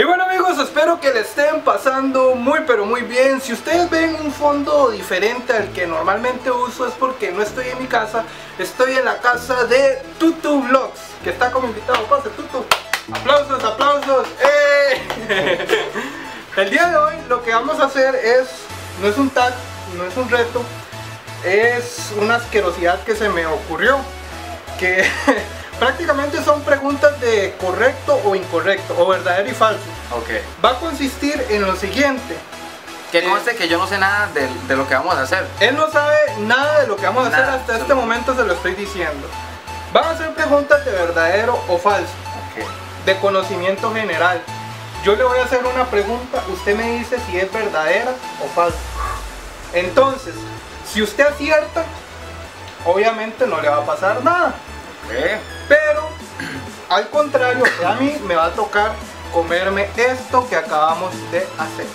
Y bueno amigos, espero que le estén pasando muy pero muy bien. Si ustedes ven un fondo diferente al que normalmente uso es porque no estoy en mi casa, estoy en la casa de Tutu Vlogs, que está como invitado. Pase Tutu. Aplausos, aplausos. ¡Eh! El día de hoy lo que vamos a hacer es, no es un tag, no es un reto, es una asquerosidad que se me ocurrió. Que prácticamente son preguntas de correcto o incorrecto, o verdadero y falso. Ok. Va a consistir en lo siguiente. Que conste que yo no sé nada de, de lo que vamos a hacer. Él no sabe nada de lo que vamos a hacer hasta este momento, se lo estoy diciendo. Van a ser preguntas de verdadero o falso, de conocimiento general. Yo le voy a hacer una pregunta, usted me dice si es verdadera o falsa. Entonces, si usted acierta, obviamente no le va a pasar nada. Ok. Pero, al contrario, a mí me va a tocar comerme esto que acabamos de hacer.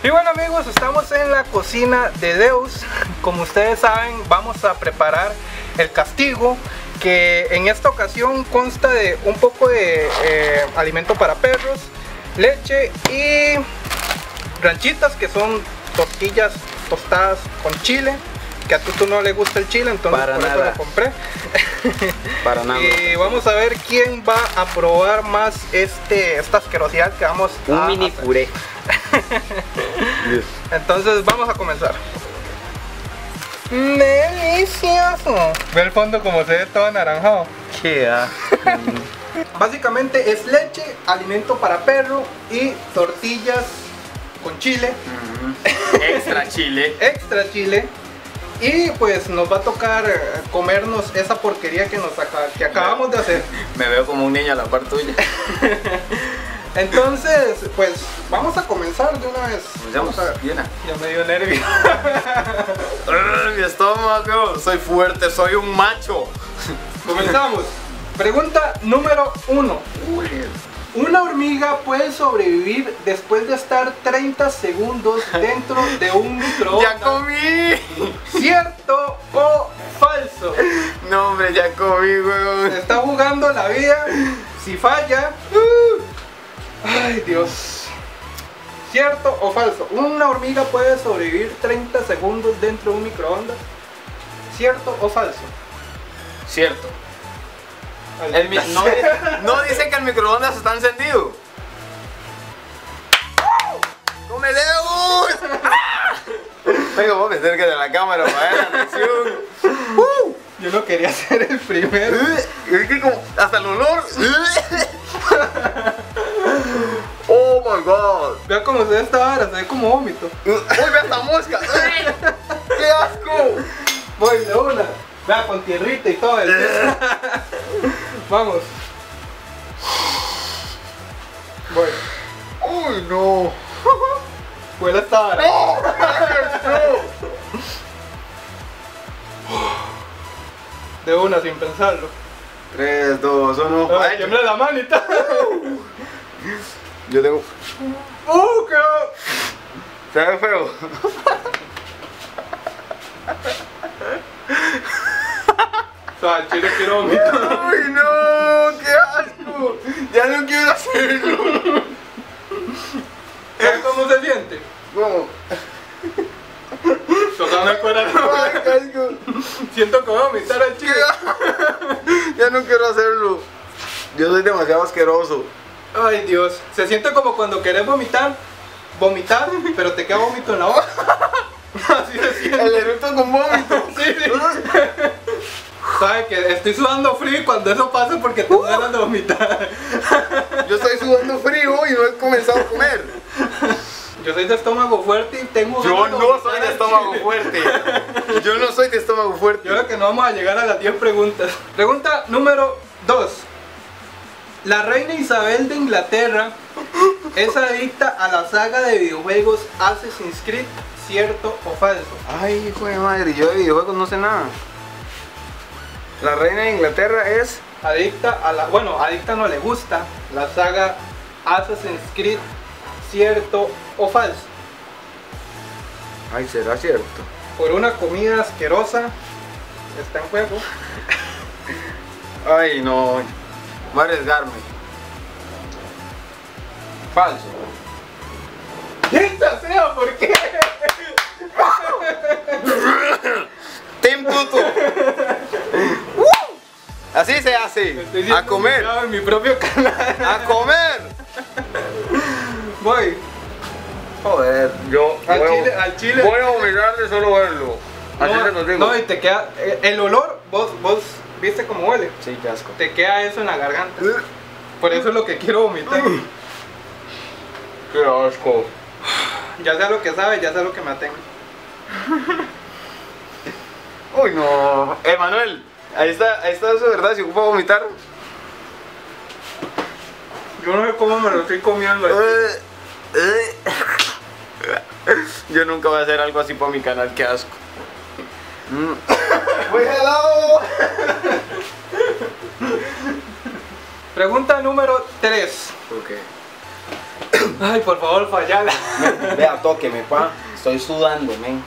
Y bueno amigos, estamos en la cocina de Deus. Como ustedes saben, vamos a preparar el castigo que en esta ocasión consta de un poco de eh, alimento para perros, leche y ranchitas que son tortillas tostadas con chile. Que a Tutu no le gusta el chile, entonces Para por eso nada. lo compré. Para nada. Y vamos a ver quién va a probar más este, esta asquerosidad que vamos Un a mini hacer. puré. Entonces vamos a comenzar. Delicioso. Ve el fondo como se ve todo anaranjado. Qué Básicamente es leche, alimento para perro y tortillas con chile, Extra chile. extra chile. Y pues nos va a tocar eh, comernos esa porquería que nos aca- que acabamos de hacer. Me veo como un niño a la par tuya. Entonces, pues vamos a comenzar de una vez. Comenzamos. Vamos a. Viena. Ya me dio nervio. Mi estómago. Soy fuerte, soy un macho. Comenzamos. Pregunta número uno. Una hormiga puede sobrevivir después de estar 30 segundos dentro de un ¡Ya microondas. comí! ¿Cierto o falso? No, hombre, ya comí, Se weón. está jugando la vida. Si falla. uh, ay, Dios. ¿Cierto o falso? Una hormiga puede sobrevivir 30 segundos dentro de un microondas. ¿Cierto o falso? Cierto. El no, no dice que el microondas está encendido. ¡Come Deus! Venga, vos me cerca de la cámara para ver la reacción. Yo no quería ser el primero. Es que como hasta el olor. Oh my god. Vea cómo se ve esta vara, se ve como vómito. Uy, ve esta mosca. ¡Qué asco! Voy de una. Vea, con tierrita y todo. el- Vamos. Voy. Uy, no. Huele esta vara. De una, sin pensarlo. 3, 2, 1. Ay, tiembla la manita. Yo tengo. ¡Uh, qué! ¿Sabe feo? O sea, el chile quiero vomitar. ¡Ay, no! ¡Qué asco! Ya no quiero hacerlo. ¿Sabes cómo se siente? ¿Cómo? Tocando el corazón. ¡Ay, qué asco! Siento que voy a vomitar al chile. Ya no quiero hacerlo. Yo soy demasiado asqueroso. Ay, Dios. Se siente como cuando querés vomitar. Vomitar, pero te queda vómito en la boca. Así se siente. El eructo con vómito. Sí, sí. Sabe que estoy sudando frío y cuando eso pasa porque te ganas de vomitar. Yo estoy sudando frío y no he comenzado a comer. Yo soy de estómago fuerte y tengo Yo ganas no soy de estómago chile. fuerte. Yo no soy de estómago fuerte. Yo creo que no vamos a llegar a las 10 preguntas. Pregunta número 2. La reina Isabel de Inglaterra es adicta a la saga de videojuegos Assassin's Creed, ¿cierto o falso? Ay, hijo de madre, yo de videojuegos no sé nada. La reina de Inglaterra es. Adicta a la... Bueno, adicta no le gusta la saga Assassin's Creed, ¿cierto o falso? Ay, será cierto. Por una comida asquerosa está en juego. Ay, no. Voy a arriesgarme. Falso. ¡Esta sea! ¿Por qué? Team Tutu. ¡Uh! Así se hace. Estoy A comer. En mi propio canal. A comer. Voy. Joder, yo Al voy chile- al chile. voy a vomitar de solo verlo. Así no, se los digo. no, y te queda. eh, El olor, vos, vos viste cómo huele. Sí, qué asco. Te queda eso en la garganta. Por eso es lo que quiero vomitar. Qué asco. Ya sea lo que sabe, ya sea lo que me atengo. Uy, no. Emanuel, ahí está, ahí está eso, ¿verdad? Si ocupa vomitar. Yo no sé cómo me lo estoy comiendo. Eh, eh. Yo nunca voy a hacer algo así para mi canal, qué asco. Mm. Muy helado. Pregunta número 3. Ok. Ay, por favor, fallala. Vea, tóqueme, pa. Estoy sudando, men.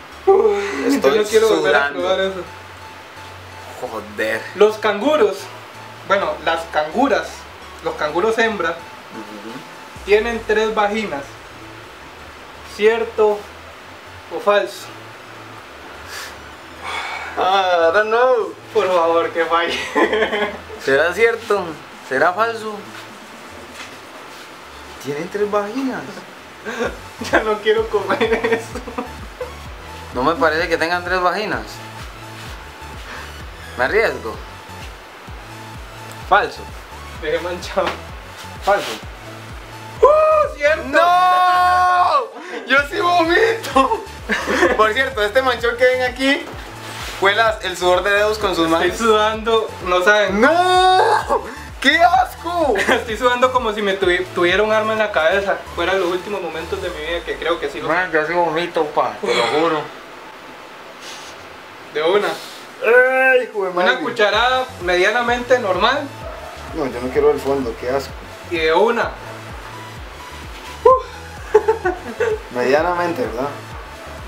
Estoy Yo no quiero volver a sudando. probar eso. Joder. Los canguros, bueno, las canguras, los canguros hembra, tienen tres vaginas. ¿Cierto o falso? Ah, I don't know. Por favor, que falle. ¿Será cierto? ¿Será falso? Tienen tres vaginas. ya no quiero comer eso. No me parece que tengan tres vaginas. Me arriesgo. Falso. Dejé manchado. Falso. ¡Uh! ¿Cierto? ¡No! Yo sí vomito. Por cierto, este manchón que ven aquí fue las- el sudor de dedos con sus Estoy manos. sudando, no saben. ¡No! ¡Qué asco! Estoy sudando como si me tuvi- tuviera un arma en la cabeza. Fuera los últimos momentos de mi vida que creo que sí lo Man, yo sí vomito, pa, te lo juro. De una. ¡Ay, hijo de Una madre! cucharada medianamente normal No, yo no quiero el fondo, qué asco. y de una. Medianamente, ¿verdad?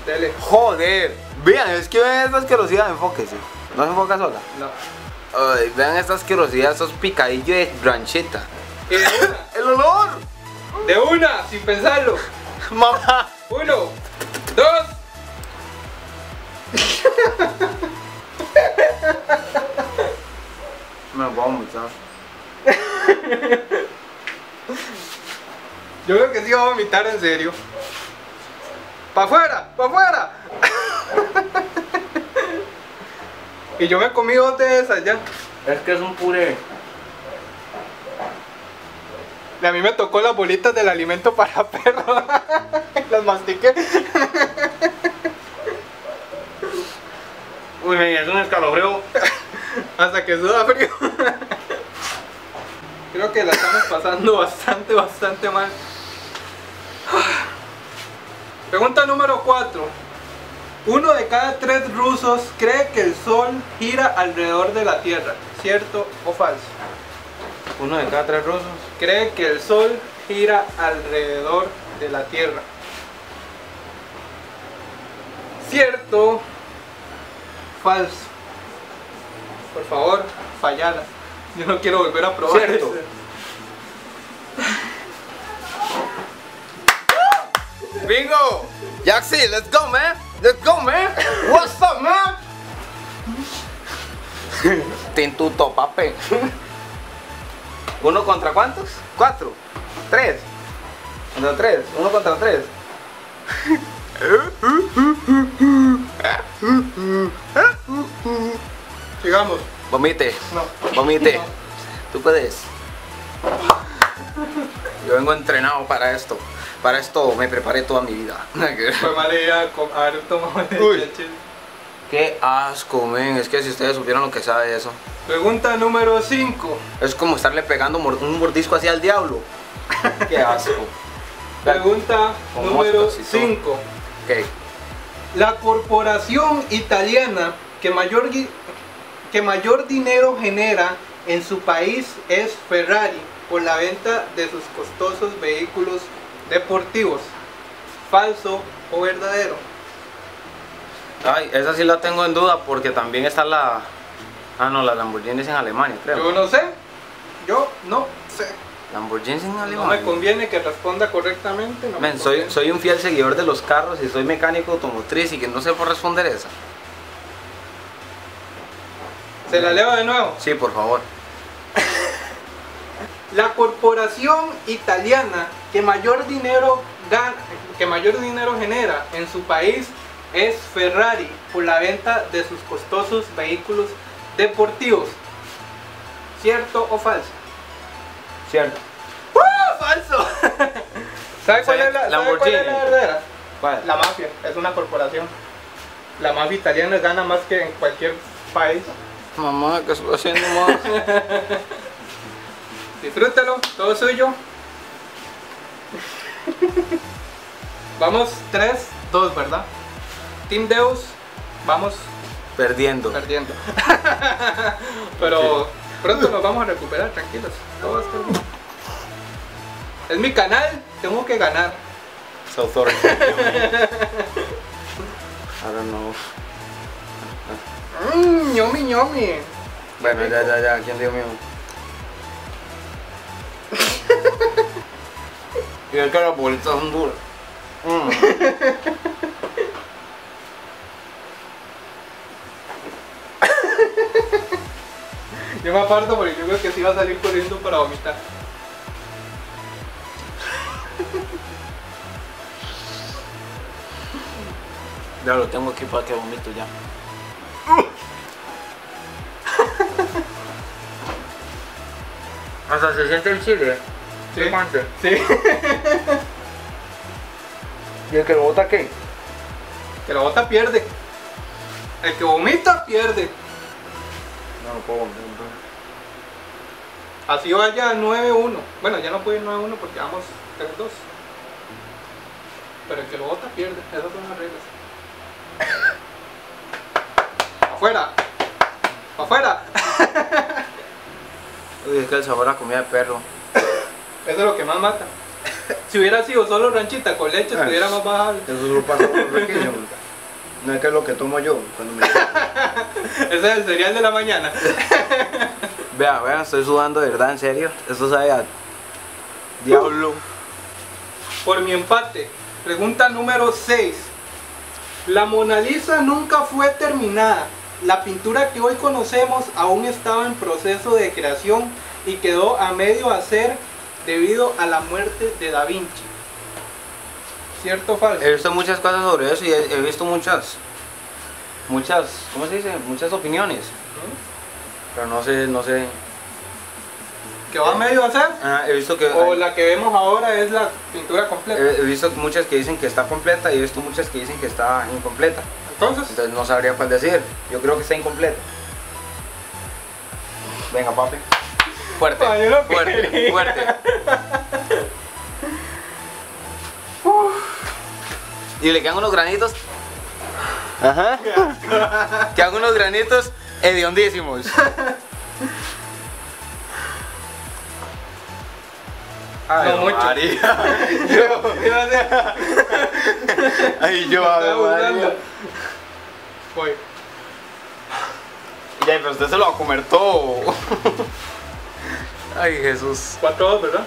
Dele. Joder. Vean, es que vean esta asquerosidad, enfóquese. No se enfoca sola. No. Ay, vean esta asquerosidad, esos picadillos de brancheta. Y de una. ¡El olor! De una, sin pensarlo. ¡Mamá! Uno, dos. Me voy a vomitar. Yo creo que sí va a vomitar en serio. ¡Pa' afuera! ¡Pa' afuera! y yo me comí dos de esas ya. Es que es un puré. Y a mí me tocó las bolitas del alimento para perro. las mastiqué. Uy, me es un escalofrío. Hasta que suda frío. Creo que la estamos pasando bastante, bastante mal. Pregunta número 4. Uno de cada tres rusos cree que el sol gira alrededor de la Tierra. ¿Cierto o falso? Uno de cada tres rusos. Cree que el sol gira alrededor de la Tierra. ¿Cierto? Falso. Por favor, fallala. Yo no quiero volver a probar Cierto. eso. Bingo! Yaxi, let's go, man! Let's go, man! What's up, man? Tintuto, pape. ¿Uno contra cuántos? Cuatro. Tres. Contra tres. Uno contra tres. Sigamos. Vomite. No. Vomite. No. Tú puedes. Yo vengo entrenado para esto. Para esto me preparé toda mi vida. Fue mala idea co- haber tomado Uy. leche. Qué asco, men. Es que si ustedes supieran lo que sabe eso. Pregunta número 5. Es como estarle pegando un mordisco así al diablo. Qué asco. Pregunta Con número moscas y todo. 5. Ok. La corporación italiana que mayor, que mayor dinero genera en su país es Ferrari por la venta de sus costosos vehículos deportivos. ¿Falso o verdadero? Ay, esa sí la tengo en duda porque también está la, Ah, no, la Lamborghini es en Alemania, creo. Yo no sé. Yo no sé. Lamborghini en No Alemania. me conviene que responda correctamente. No me Men, soy, soy un fiel seguidor de los carros y soy mecánico automotriz y que no sé por responder esa. Se la leo de nuevo. Sí, por favor. La corporación italiana que mayor dinero gana, que mayor dinero genera en su país es Ferrari por la venta de sus costosos vehículos deportivos. ¿Cierto o falso? Cierto. ¡Uh, falso! ¿Sabe cuál, es la, ¿sabe cuál Lamborghini. es la verdadera? ¿Cuál? La mafia, es una corporación. La mafia italiana gana más que en cualquier país. Mamá, ¿qué estoy haciendo más? Disfrútalo, todo suyo. Vamos 3, 2, ¿verdad? Team Deus, vamos Perdiendo. perdiendo. Pero pronto nos vamos a recuperar, tranquilos. Todo va a estar bien. Es mi canal, tengo que ganar. South Orange. I don't know. Mmm, ñomi ñomi. Bueno, ya, ya, ya. ¿Quién dijo mío? y es que las bolitas son duras. Mm. Yo me aparto porque yo creo que sí va a salir corriendo para vomitar. Ya lo tengo aquí para que vomito ya. Se siente el chile. Sí. Sí. ¿Y el que lo bota qué? Que la bota pierde. El que vomita pierde. No, no puedo vomitar. Así vaya 9-1. Bueno, ya no puede ir 9-1 porque vamos 3-2. Pero el que lo vota pierde. Esas son las reglas. ¡Afuera! ¡Afuera! Uy, es que el sabor a comida de perro. Eso es lo que más mata. Si hubiera sido solo ranchita con leche, Ah, estuviera más bajable. Eso lo pasa por pequeño. No es que es lo que tomo yo cuando me... Ese es el cereal de la mañana. Vea, vea, estoy sudando de verdad, en serio. Esto sabe a... Diablo. Por mi empate. Pregunta número 6. La Mona Lisa nunca fue terminada. La pintura que hoy conocemos aún estaba en proceso de creación y quedó a medio hacer debido a la muerte de Da Vinci. ¿Cierto o falso? He visto muchas cosas sobre eso y he, he visto muchas... Muchas... ¿Cómo se dice? Muchas opiniones. Pero no sé, no sé... ¿Que va a medio hacer? Ah, he visto que... ¿O la que vemos ahora es la pintura completa? He, he visto muchas que dicen que está completa y he visto muchas que dicen que está incompleta. Entonces, Entonces no sabría cuál decir. Yo creo que está incompleta. Venga, papi. Fuerte, yo no fuerte, quería. fuerte. Y le quedan unos granitos. Ajá. quedan unos granitos hediondísimos. Ay, No mucho. María. yo a Ay, yo, Ave burlando. María. Voy. Ya, pero usted se lo va a comer todo. Ay, Jesús. 4-2, ¿verdad?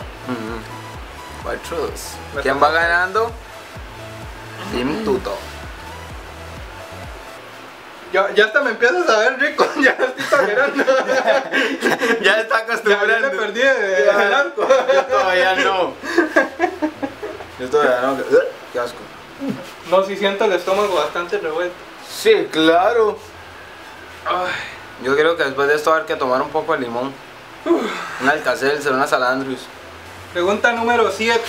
Cuatro dos. Me ¿Quién toca. va ganando? Team Tuto. Ya, ya hasta me empiezas a ver rico, ya estoy exagerando. ya está Ya, ya me perdí de, adelanto. Yo todavía no. Yo todavía no. Qué asco. No, si siento el estómago bastante revuelto. Sí, claro. Yo creo que después de esto va a haber que tomar un poco de limón. Un alcacelser, una salandrius. Pregunta número 7.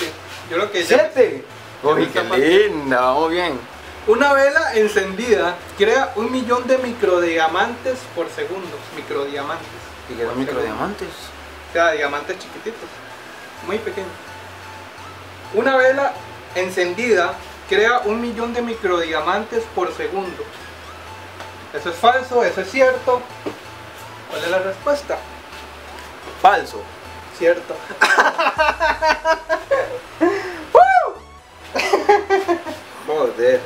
Yo lo que ya- ¡Siete! Uy, qué linda, vamos bien. Una vela encendida crea un millón de microdiamantes por segundo. Microdiamantes. Y son microdiamantes. O sea, diamantes chiquititos. Muy pequeños. Una vela encendida crea un millón de microdiamantes por segundo. ¿Eso es falso? ¿Eso es cierto? ¿Cuál es la respuesta? Falso. Cierto. Joder.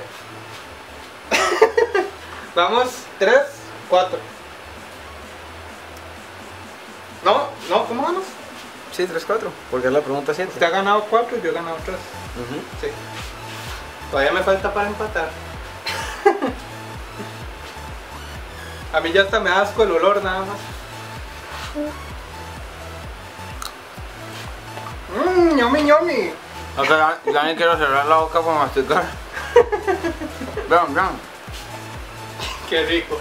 Vamos, 3, 4. No, no, ¿cómo vamos? Sí, 3-4, porque es la pregunta 7. Usted ha ganado 4 y yo he ganado 3. Sí. Todavía me falta para empatar. A mí ya hasta me asco el olor nada más. Ñomi ñomi. Ok, ya, ya me quiero cerrar la boca para masticar. vean, vean. Qué rico.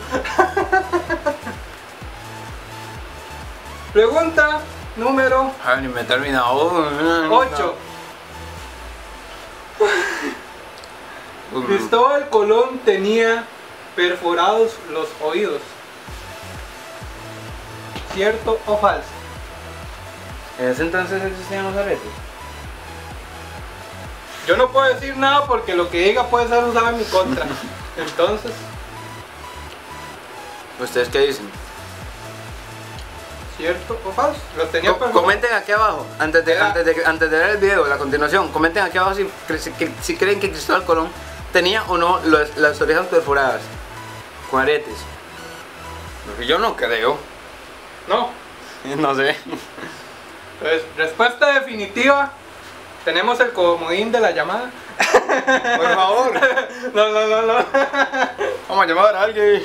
Pregunta número Ay, ni me he terminado. 8. Cristóbal Colón tenía perforados los oídos. ¿Cierto o falso? En ese entonces existían los aretes. Yo no puedo decir nada porque lo que diga puede ser usado en mi contra. Entonces, ¿Ustedes qué dicen? ¿cierto o falso? Los tenía Co- perforados. comenten aquí abajo, antes de, antes, de, antes de ver el video, la continuación, comenten aquí abajo si, si, creen que Cristóbal Colón tenía o no los- las orejas perforadas con aretes. Yo no creo. No. No sé. Pues, respuesta definitiva. Tenemos el comodín de la llamada. Por favor. No, no, no, no. Vamos a llamar a alguien.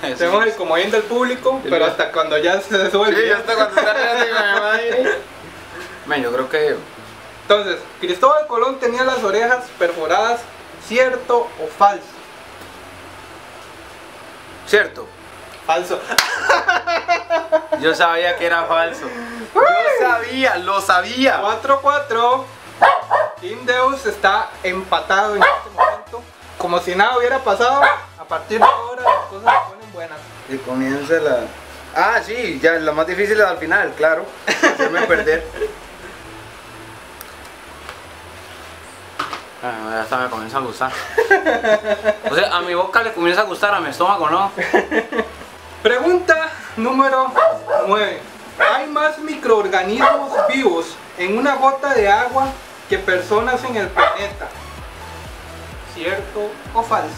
Tenemos el comodín del público, pero hasta cuando ya se sube Sí, ya está cuando está mamá ahí. Men, yo creo que. Entonces, Cristóbal Colón tenía las orejas perforadas, ¿cierto o falso? Cierto. Falso. Yo sabía que era falso. Yo sabía, lo sabía. 4-4. Indeus está empatado en este momento. Como si nada hubiera pasado. A partir de ahora las cosas se ponen buenas. Y comienza la. Ah, sí, ya lo más difícil es al final, claro. Hacerme perder. Ah, ya hasta me comienza a gustar. O sea, a mi boca le comienza a gustar, a mi estómago no. Pregunta número 9. Hay más microorganismos vivos en una gota de agua que personas en el planeta. ¿Cierto o falso?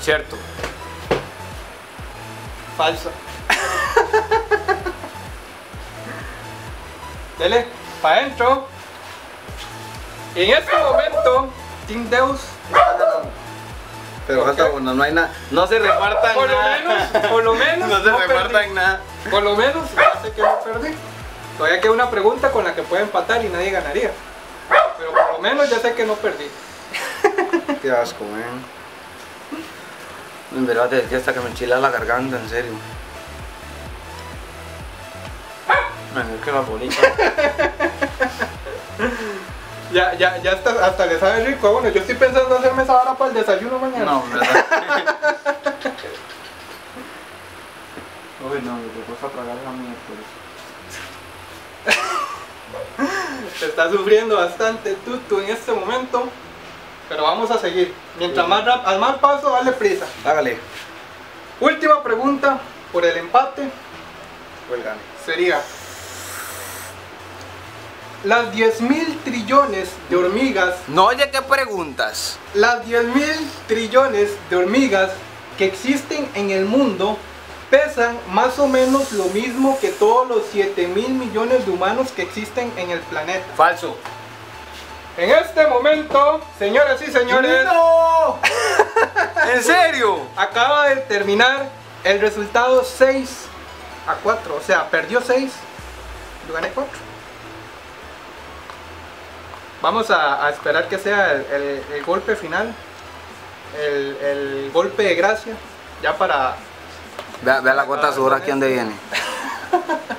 Cierto. Falso. Dele, para adentro. En este momento, Team Deus está ganando. Pero falta Ok. uno, no hay nada. No se repartan Por lo nada. menos, por lo menos, No se no repartan perdí. nada. Por lo menos ya sé que no perdí. Todavía queda una pregunta con la que puede empatar y nadie ganaría. Pero por lo menos ya sé que no perdí. Qué asco, man. En verdad, es que hasta que me enchila la garganta, en serio. Man, es que la bolita. Ya, ya, ya hasta, hasta le sabe rico. Bueno, yo estoy pensando hacerme esa hora para el desayuno mañana. No, verdad. Uy, no, me propuso tragar la miércoles. Se está sufriendo bastante Tutu en este momento. Pero vamos a seguir. Mientras más rap, al más paso, dale prisa. Hágale. Última pregunta por el empate Huelgan. sería: Las 10.000 trillones de hormigas, No oye qué preguntas. las 10.000 trillones de hormigas que existen en el mundo pesan más o menos lo mismo que todos los 7 mil millones de humanos que existen en el planeta. Falso. En este momento, señoras y señores, ¡No! ¿En serio? acaba de terminar el resultado 6 a 4. O sea, perdió 6, yo gané 4. Vamos a, a esperar que sea el, el- el golpe final, el, el golpe de gracia, ya para... Vea, vea la gota sudor aquí donde viene.